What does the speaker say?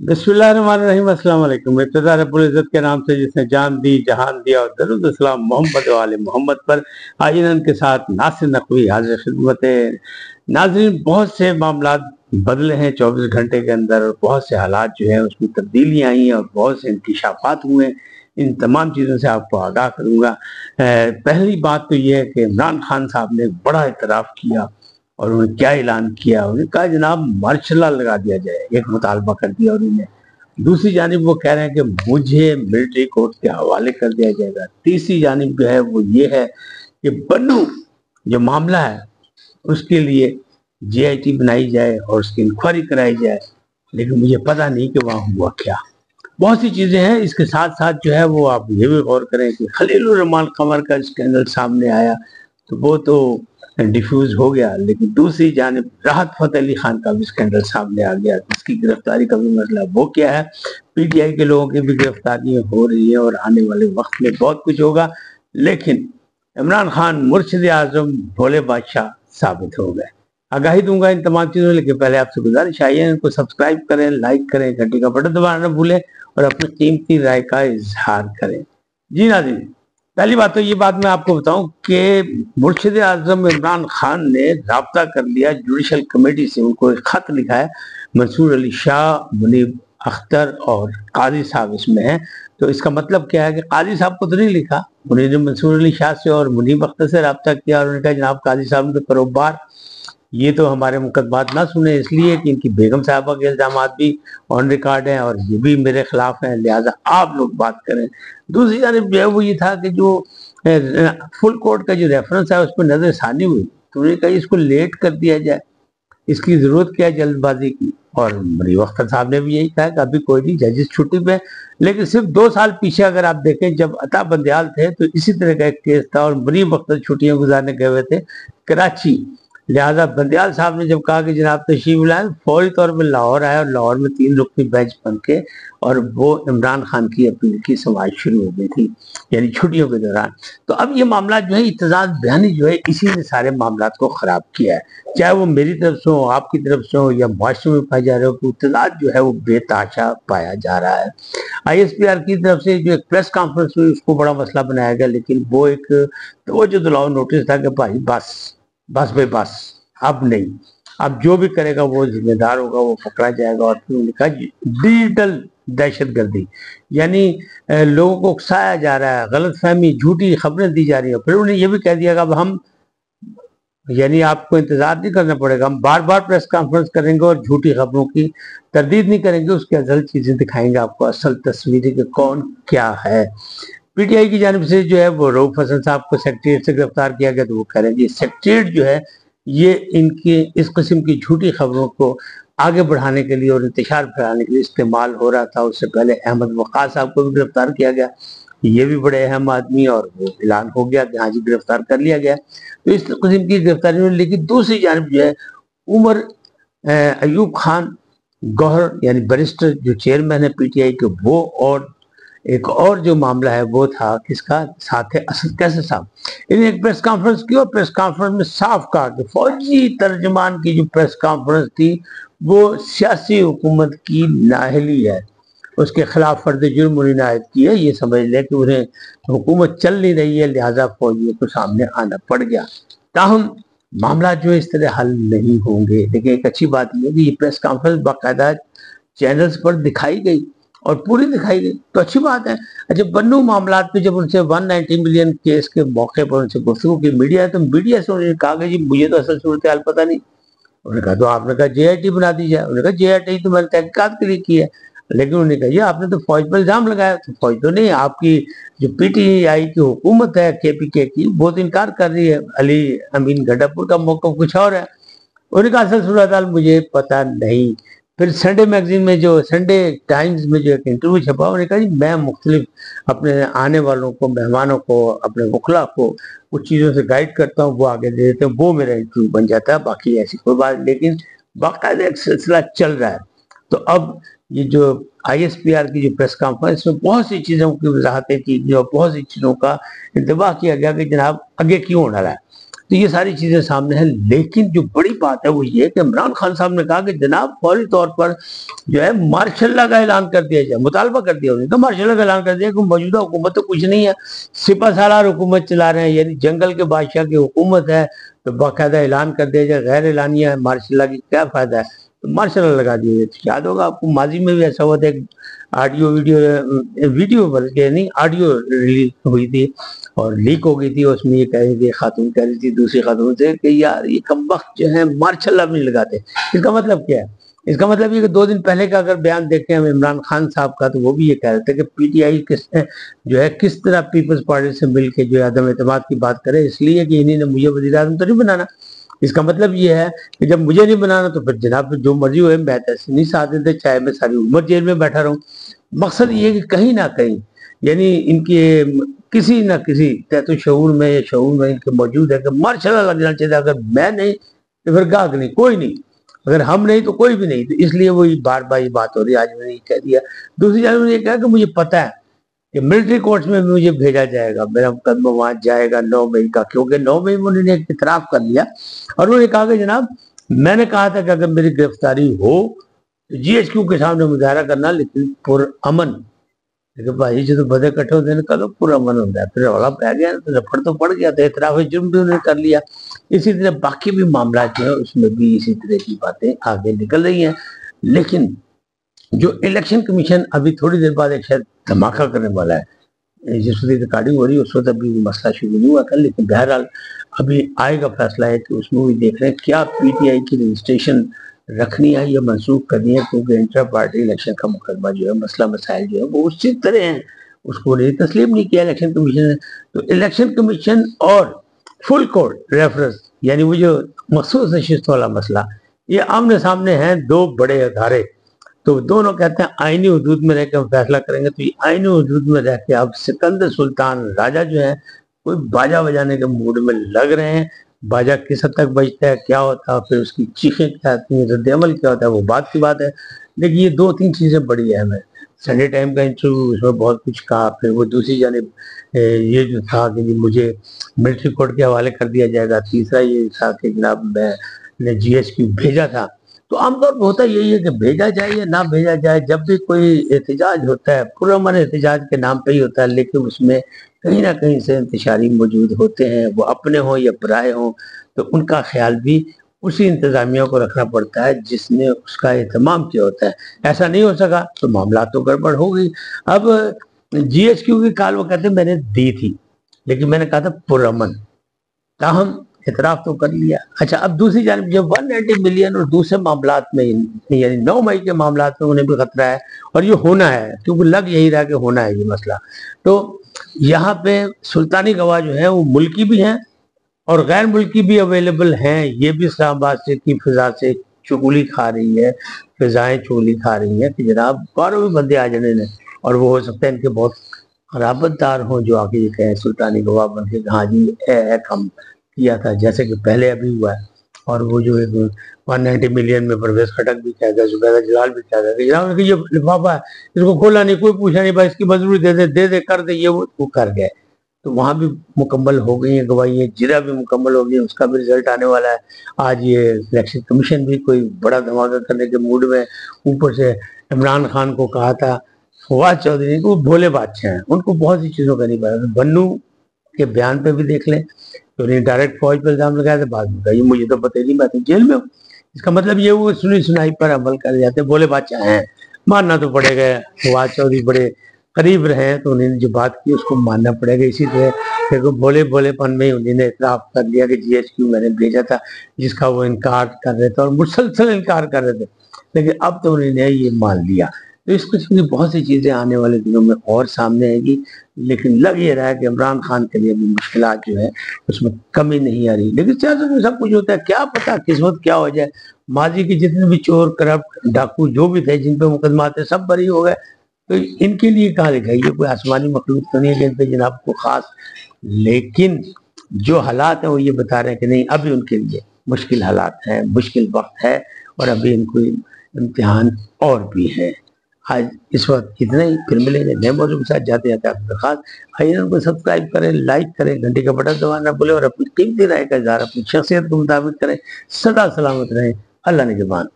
अस्सलाम वालेकुम इब्तदा के नाम से जिसने जान दी, जहान दिया और दरुद इस्लाम मोहम्मद वाले मोहम्मद पर आइनन के साथ नासिर नकवी हाजिर खिदमत नाजरीन, बहुत से मामला बदले हैं 24 घंटे के अंदर और बहुत से हालात जो है उसमें तब्दीलियाँ आई हैं और बहुत से इंकशाफात हुए हैं। इन तमाम चीज़ों से आपको आगाह करूँगा। पहली बात तो यह है कि इमरान खान साहब ने बड़ा इतराफ़ किया। और उन्होंने क्या ऐलान किया? उन्होंने कहा, जनाब मार्शल लगा दिया जाए, एक मुतालबा कर दिया उन्होंने। दूसरी जानब वो कह रहे हैं कि मुझे मिलिट्री कोर्ट के हवाले कर दिया जाएगा। तीसरी जानब जो है वो ये है कि बन्नू जो मामला है, उसके लिए जीआईटी बनाई जाए और उसकी इंक्वायरी कराई जाए, लेकिन मुझे पता नहीं कि वहाँ हुआ क्या। बहुत सी चीज़ें हैं, इसके साथ साथ जो है वो आप ये भी गौर करें कि खलील रमान कमर का स्कैंडल सामने आया तो वो तो डिफ्यूज हो गया, लेकिन दूसरी जानब राहत फतेह अली खान का भी स्कैंडल सामने आ गया। जिसकी गिरफ्तारी का भी मसला वो क्या है। पीटीआई के लोगों की भी गिरफ्तारियाँ हो रही है और आने वाले वक्त में बहुत कुछ होगा। लेकिन इमरान खान, मुर्शद आज़म, भोले बादशाह साबित हो गए। आगाही दूँगा इन तमाम चीज़ों लेकिन पहले आपसे गुजारिश आई है इनको सब्सक्राइब करें लाइक करें, घंटी का बटन दबाना न भूलें और अपनी कीमती राय का इजहार करें। जी नाजिन पहली बात तो ये बात मैं आपको बताऊँ कि मुर्शिद आज़म इमरान खान ने रबता कर लिया जुडिशल कमेटी से। उनको एक खत लिखा है, मंसूर अली शाह, मुनीब अख्तर और काजी साहब इसमें हैं। तो इसका मतलब क्या है कि काजी साहब को तो नहीं लिखा, उन्होंने मंसूर अली शाह से और मुनीब अख्तर से रबता किया और उन्होंने कहा, जनाब, काजी साहब ने करोबार ये तो हमारे मुकदमात ना सुने, इसलिए कि इनकी बेगम साहबा के इल्ज़ाम भी ऑन रिकॉर्ड हैं और ये भी मेरे खिलाफ हैं, लिहाजा आप लोग बात करें। दूसरी जानब जो है वो ये था कि जो फुल कोर्ट का जो रेफरेंस है उस पर नज़र सानी हुई। तो उन्होंने कहा, इसको लेट कर दिया जाए। इसकी ज़रूरत क्या है जल्दबाजी की? और मरी अख्तर साहब ने भी यही कहा कि अभी कोई नहीं जजिस छुट्टी पे लेकिन सिर्फ़ दो साल पीछे अगर आप देखें, जब अता बंदयाल थे तो इसी तरह का एक केस था और मरी अख्तर छुट्टियाँ गुजारने गए हुए थे। कराची लिहाजा बंदयाल साहब ने जब कहा कि जनाब तशीफ लाए फौरी तौर पर लाहौर आया और लाहौर में तीन रुकनी बेंच बन के और वो इमरान खान की अपील की समाज शुरू हो गई थी, यानी छुट्टियों के दौरान। तो अब ये मामला जो है इतजाज बयानी जो है, इसी ने सारे मामला को खराब किया है। चाहे वो मेरी तरफ़ से हो, आपकी तरफ़ से हो, या मुआरे में पाए जा रहे हो कि इतजाज जो है, वो बेताशा पाया जा रहा है। आई एस पी आर की तरफ़ से जो एक प्रेस कॉन्फ्रेंस हुई, उसको बड़ा मसला बनाया गया, लेकिन वो एक तो वो जो दिलाओ नोटिस था कि भाई बस बस भाई, बस। अब नहीं। अब जो भी करेगा, वो जिम्मेदार होगा, वो पकड़ा जाएगा और फिर कहा डिजिटल दहशत गर्दी यानी लोगों को उकसाया जा रहा है गलत फहमी झूठी खबरें दी जा रही है। फिर उन्हें ये भी कह दिया कि अब हम, यानी आपको इंतज़ार नहीं करना पड़ेगा, हम बार बार प्रेस कॉन्फ्रेंस करेंगे और झूठी खबरों की तरदीद नहीं करेंगे, उसकी असल चीज़ें दिखाएँगे आपको, असल तस्वीरें कि कौन क्या है। पीटीआई की जानब से जो है वो रऊफ हसन साहब को सेक्रेटरीट से गिरफ़्तार किया गया तो वो कह रहे हैं सेक्रेटरीट जो है, ये इनके, इस किस्म की झूठी खबरों को आगे बढ़ाने के लिए और इंतज़ार फैलाने के लिए इस्तेमाल हो रहा था, उससे पहले अहमद वक़ार साहब को भी गिरफ़्तार किया गया। ये भी बड़े अहम आदमी और वो ऐलान हो गया कि हाँ जी गिरफ़्तार कर लिया गया। तो इस किस्म की गिरफ्तारी में, लेकिन दूसरी जानब जो है, उमर अयूब खान गौहर, यानी बरिस्टर जो चेयरमैन है पीटीआई के, वो और एक और जो मामला है, वो था किसका? साथ है असद कैसे साहब। इन्हें एक प्रेस कॉन्फ्रेंस की और प्रेस कॉन्फ्रेंस में साफ़ कहा कि फौजी तर्जमान की जो प्रेस कॉन्फ्रेंस थी, वो सियासी हुकूमत की नाहली है। उसके खिलाफ फर्द जुर्म इनायत की है। ये समझ लें कि उन्हें हुकूमत चल नहीं रही है, लिहाजा फौजियों को सामने आना पड़ गया। ताहम, मामला जो इस तरह हल नहीं होंगे। लेकिन एक अच्छी बात यह है कि ये प्रेस कॉन्फ्रेंस बाकायदा चैनल्स पर दिखाई गई। और पूरी दिखाई गई। तो अच्छी बात है। अच्छा बन्नू मामला पे जब उनसे 190 मिलियन केस के मौके पर उनसे गुफ्तु की, मीडिया है तो मीडिया से उन्होंने कहा जी, मुझे तो असल सूरत हाल पता नहीं। उन्होंने कहा तो आपने कहा जे बना दी जाए। उन्होंने कहा जे तो मैंने तहकीकत के लिए की है। लेकिन उन्होंने कहा आपने तो फौज पर इल्ज़ाम लगाया। तो फौज तो नहीं, आपकी जो पीटीआई की हुकूमत है के के, वो तो इनकार कर रही है। अली अमीन गड्डापुर का मौका कुछ और है। उन्होंने कहा, असल सूरत मुझे पता नहीं। फिर संडे मैगजीन में जो संडे टाइम्स में जो एक इंटरव्यू छपा, उन्होंने कहा, जी, मैं मुख्तलिफ़ अपने आने वालों को, मेहमानों को, अपने वकला को कुछ चीज़ों से गाइड करता हूँ, वो आगे दे देते हैं, वो मेरा इंटरव्यू बन जाता है, बाकी ऐसी कोई बात लेकिन बाकायदा एक सिलसिला चल रहा है। तो अब ये जो आई एस पी आर की जो प्रेस कॉन्फ्रेंस में बहुत सी चीज़ों की वजाहतें की गई और बहुत सी चीज़ों का इंतबाह किया गया कि जनाब, आगे क्यों होना रहा है? तो ये सारी चीज़ें सामने हैं। लेकिन जो बड़ी बात है वो ये कि इमरान खान साहब ने कहा कि जनाब फौरी तौर पर जो है मार्शल का ऐलान कर दिया जाए, मुतालबा कर दिया उन्होंने। तो मार्शल का ऐलान कर दिया कि मौजूदा हुकूमत तो कुछ नहीं है। सिपा सालार हुकूमत चला रहे हैं, यानी जंगल के बादशाह की हुकूमत है। तो बाकायदा ऐलान कर दिया जाए गैर ऐलानिया है मार्शल की, क्या फ़ायदा है? तो मार्शल लगा दिए याद होगा आपको, माजी में भी ऐसा हुआ था, एक ऑडियो वीडियो वीडियो बल्कि नहीं ऑडियो रिलीज़ हुई थी और लीक हो गई थी, उसमें ये कह रही थी, खातून कह रही थी, दूसरी खातून से कि यार, ये कम वक्त जो है मार्शल नहीं लगाते। इसका मतलब क्या है? इसका मतलब ये कि दो दिन पहले का अगर बयान देखें हम, इमरान खान साहब का तो वो भी ये कह रहे थे कि पीटीआई किस, जो है, किस तरह पीपल्स पार्टी से मिलकर जो है अदम एतमाद की बात करे, इसलिए कि इन्हीं ने मुझे वजी तो नहीं बनाना। इसका मतलब ये है कि जब मुझे नहीं बनाना तो फिर जनाब जो मर्ज़ी हो, मैं नहीं साथ देते, चाहे मैं सारी उम्र जेल में बैठा रहूँ। मकसद ये कि कहीं ना कहीं, यानी इनके किसी ना किसी तो शूर में या शूर में इनके मौजूद है कि मार्शल लग जाना चाहिए अगर मैं नहीं तो फिर गाहक नहीं, कोई नहीं। अगर हम नहीं तो कोई भी नहीं। तो इसलिए वो बार बार ये बात हो रही है, आज मैंने ये कह दिया। दूसरी जानब ने कहा कि मुझे पता है कि मिलिट्री कोर्ट में मुझे भेजा जाएगा। मेरा मुकदमा वहाँ जाएगा नौ मई का, क्योंकि नौ मई में उन्होंने इतराफ कर लिया और उन्होंने कहा कि जनाब, मैंने कहा था कि अगर मेरी गिरफ्तारी हो तो जीएचक्यू के सामने मुजाहरा करना, लेकिन पुर अमन। लेकिन भाई जो तो बदे इकट्ठे होते हैं कदम पूरा अमन होता है। फिर रौला पै गया तो रफड़ तो पड़ गया था इतराफ जुर्म भी उन्होंने कर लिया। इसी तरह बाकी भी मामला जो है, उसमें भी इसी तरह की बातें आगे निकल रही हैं। लेकिन जो इलेक्शन कमीशन अभी थोड़ी देर बाद एक शायद धमाका करने वाला है। जिस वक्त रिकॉर्डिंग हो रही है, उस वक्त अभी मसला शुरू नहीं हुआ था, लेकिन बहरहाल अभी आएगा फैसला है कि उसमें भी देख रहे हैं क्या पीटीआई की रजिस्ट्रेशन रखनी है या मनसूख करनी है, क्योंकि इंटर पार्टी इलेक्शन का मुकदमा जो है, मसला मसाइल जो है, वो उसी तरह है। उसको नहीं तस्लीम नहीं किया इलेक्शन कमीशन ने। तो इलेक्शन कमीशन और फुल कोर्ट रेफरेंस यानी वो जो मखसूस नशिस्त वाला मसला, ये आमने सामने हैं दो बड़े अदारे। तो दोनों कहते हैं, आईनी हदूद में रह के हम फैसला करेंगे। तो ये आईनी हदूद में रह के अब सिकंदर सुल्तान राजा जो है, कोई बाजा बजाने के मूड में लग रहे हैं। बाजा किस हद तक बजता है, क्या होता है, फिर उसकी चीखें क्या आती हैं, रद्द अमल क्या होता है, वो बात की बात है। लेकिन ये दो तीन चीज़ें बड़ी अहम है संडे टाइम का इंटरव्यू उसमें बहुत कुछ कहा, फिर वो दूसरी जानब ये जो था कि मुझे मिलिट्री कोर्ट के हवाले कर दिया जाएगा। तीसरा ये था कि जनाब, मैं जी एस भेजा था। तो आमतौर पर होता यही है कि भेजा जाए या ना भेजा जाए, जब भी कोई एहतजाज होता है पुरमन एहतजाज के नाम पर ही होता है, लेकिन उसमें कहीं ना कहीं से इंतशारी मौजूद होते हैं, वो अपने हों या पराए हों तो उनका ख्याल भी उसी इंतजामिया को रखना पड़ता है, जिसने उसका एहतमाम किया होता है। ऐसा नहीं हो सका तो मामला तो गड़बड़ हो गई। अब जी एच क्यू की काल वो कहते मैंने दी थी। लेकिन मैंने कहा था पुरमन ताहम इतराफ तो कर लिया। अच्छा अब दूसरी जानब जब 190 मिलियन और दूसरे मामला में, यानी नौ मई के मामला में उन्हें भी खतरा है, और ये होना है, क्योंकि लग यही रहा कि होना है ये मसला। तो यहाँ पे सुल्तानी गवाह जो है, वो मुल्की भी हैं, और गैर मुल्की भी अवेलेबल हैं, ये भी इस्लामाबाद से की फिजा से चुगली खा रही है, फिजाएँ चुगली खा रही हैं कि जनाब, बारह भी बंदे आ जाने और वो हो सकते हैं इनके बहुत खराबतदार हों, जो आके ये कहें, सुल्तानी गवाह बन के हाँ जी है, कम किया था जैसे कि पहले अभी हुआ है। और वो जो एक वन नाइन्टी मिलियन में परवेज खटक भी कह गया जुबैदा जलाल भी कह गया कि ये लिफाफा है इसको खोला नहीं कोई पूछा नहीं भाई इसकी मजदूरी दे दे दे दे कर दे ये वो, वो कर गए। तो वहाँ भी मुकम्मल हो गई है गवाही जिला भी मुकम्मल हो गई उसका भी रिज़ल्ट आने वाला है। आज ये इलेक्शन कमीशन भी कोई बड़ा धमाका करने के मूड में ऊपर से इमरान खान को कहा था फवाद चौधरी को भोले बादशाह हैं उनको बहुत सी चीज़ों का नहीं पता। बन्नू के बयान पे भी देख लें तो उन्हें डायरेक्ट फौज पर इल्ज़ाम लगाया था बाद में कही मुझे तो पता ही नहीं, मैं तो जेल में हूँ। इसका मतलब ये वो सुनी सुनाई पर अमल कर जाते, बोले, बादशाह हैं, मानना तो पड़ेगा। फवाद चौधरी बड़े करीब रहे तो उन्होंने जो बात की उसको मानना पड़ेगा। इसी तरह फिर भोले भोलेपन में उन्होंने इतराफ कर दिया कि जीएचक्यू मैंने भेजा था, जिसका वो इनकार कर रहे थे और मुसलसल इनकार कर रहे थे। लेकिन अब तो उन्होंने ये मान लिया। तो इस किस्म की बहुत सी चीज़ें आने वाले दिनों में और सामने आएगी, लेकिन लग ये रहा है कि इमरान खान के लिए भी मुश्किल जो है, उसमें कमी नहीं आ रही। लेकिन सियासत में सब कुछ होता है, क्या पता किस्मत क्या हो जाए। माजी के जितने भी चोर, करप्ट, डाकू जो भी थे, जिन पे मुकदमा आते सब बरी हो गए। तो इनके लिए कहा लिखा ये? कोई आसमानी मखलूक तो नहीं है कि इन पे जनाब को खास। लेकिन जो हालात है, वो ये बता रहे हैं कि नहीं, अभी उनके लिए मुश्किल हालात हैं, मुश्किल वक्त है, और अभी इनको इम्तिहान और भी है। आज इस वक्त इतना ही फिर मिलेंगे नए मौजूद के साथ जाते जाते आप दरखास्त आइए उनको सब्सक्राइब करें लाइक करें, घंटी का बटन दबाना भूलें और अपनी कीमती राय का इजहार, अपनी शख्सियत के मुताबिक करें। सदा सलामत रहें। अल्लाह ने जबान।